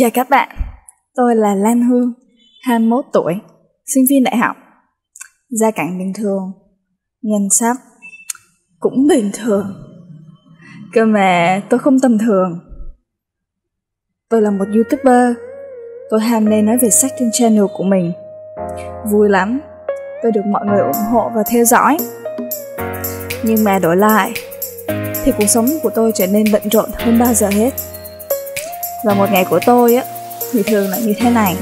Chào các bạn, tôi là Lan Hương, 21 tuổi, sinh viên đại học. Gia cảnh bình thường, nhân sắc cũng bình thường. Cơ mà tôi không tầm thường. Tôi là một YouTuber, tôi ham mê nói về sách trên channel của mình. Vui lắm, tôi được mọi người ủng hộ và theo dõi. Nhưng mà đổi lại, thì cuộc sống của tôi trở nên bận rộn hơn bao giờ hết. Và một ngày của tôi á thì thường là như thế này.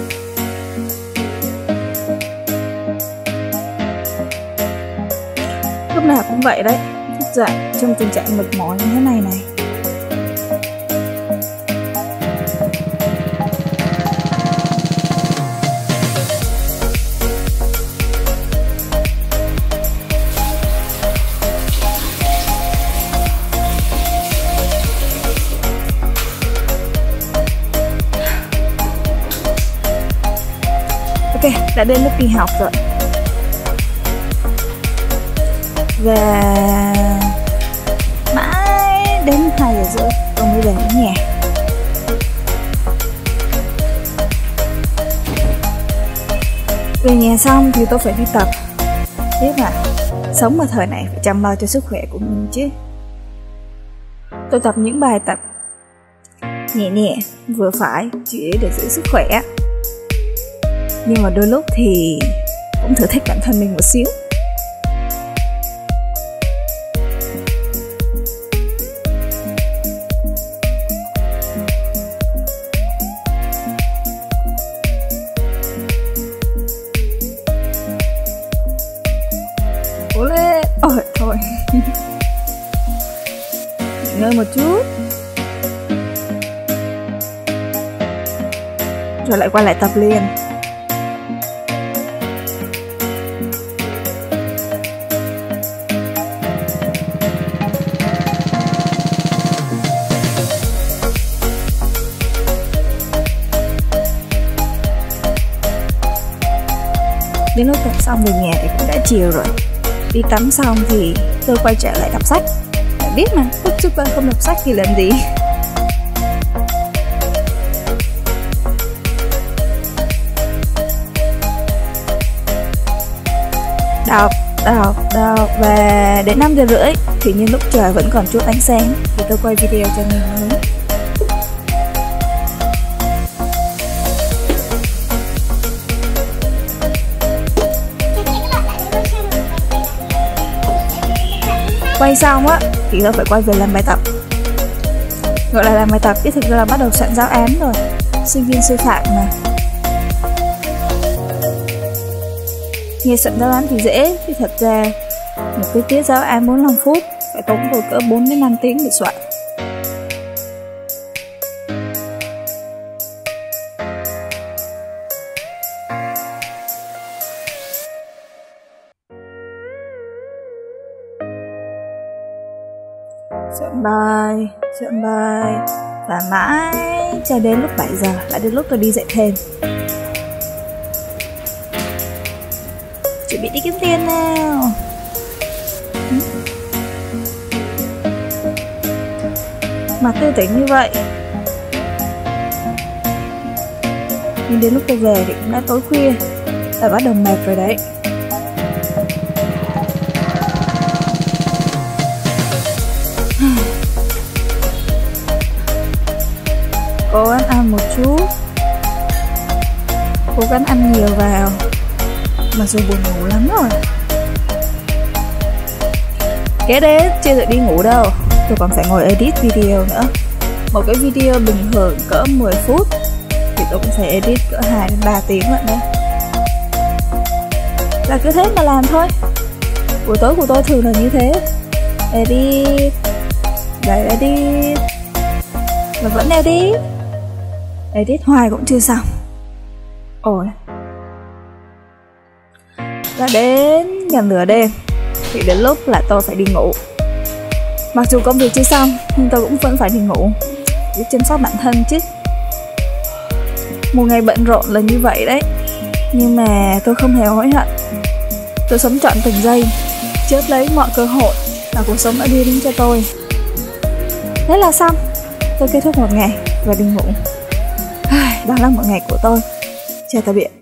Lúc nào cũng vậy đấy, thức dậy trong tình trạng mệt mỏi như thế này này. Đã đến lúc đi học rồi. Và mãi đến 2 giờ rưỡi tôi mới về đến nhà. Về nhà xong thì tôi phải đi tập. Biết mà, sống ở thời này phải chăm lo cho sức khỏe của mình chứ. Tôi tập những bài tập nhẹ nhẹ, vừa phải, chỉ để giữ sức khỏe nhưng mà đôi lúc thì cũng thử thách bản thân mình một xíu. Cố lên. Ôi, thôi. Nghỉ ngơi một chút. Rồi lại quay lại tập liền. Đến lúc tập xong về nhà thì cũng đã chiều rồi. Đi tắm xong thì tôi quay trở lại đọc sách. Bạn biết mà youtuber không đọc sách thì làm gì? Đọc đọc đọc và đến 5 giờ rưỡi thì như lúc trời vẫn còn chút ánh sáng thì tôi quay video cho người mới quay xong á, thì tôi phải quay về làm bài tập. Gọi là làm bài tập, chứ thực ra là bắt đầu soạn giáo án rồi. Sinh viên sư phạm mà. Nghe soạn giáo án thì dễ, chứ thật ra một cái tiết giáo án 45 phút phải tốn tôi cỡ 4 đến 5 tiếng để soạn. Soạn bài soạn bài. Và mãi cho đến lúc 7 giờ lại đến lúc tôi đi dạy thêm. Chuẩn bị đi kiếm tiền nào. Mà tư tưởng như vậy. Nhưng đến lúc tôi về thì cũng đã tối khuya. Và bắt đầu mệt rồi đấy. Cố gắng ăn một chút. Cố gắng ăn nhiều vào. Mặc dù buồn ngủ lắm rồi. Kế đến, chưa được đi ngủ đâu. Tôi còn phải ngồi edit video nữa. Một cái video bình thường cỡ 10 phút thì tôi cũng phải edit cỡ 2 đến 3 tiếng vậy đấy. Là cứ thế mà làm thôi. Buổi tối của tôi thường là như thế. Edit, lại edit. Và vẫn edit edit hoài cũng chưa xong. Ôi. Đã đến gần nửa đêm, thì đến lúc là tôi phải đi ngủ. Mặc dù công việc chưa xong, nhưng tôi cũng vẫn phải đi ngủ, để chăm sóc bản thân chứ. Một ngày bận rộn là như vậy đấy. Nhưng mà tôi không hề hối hận. Tôi sống trọn từng giây, chớp lấy mọi cơ hội mà cuộc sống đã đưa đến cho tôi. Thế là xong. Tôi kết thúc một ngày và đi ngủ đó là một ngày của tôi. Chào tạm biệt.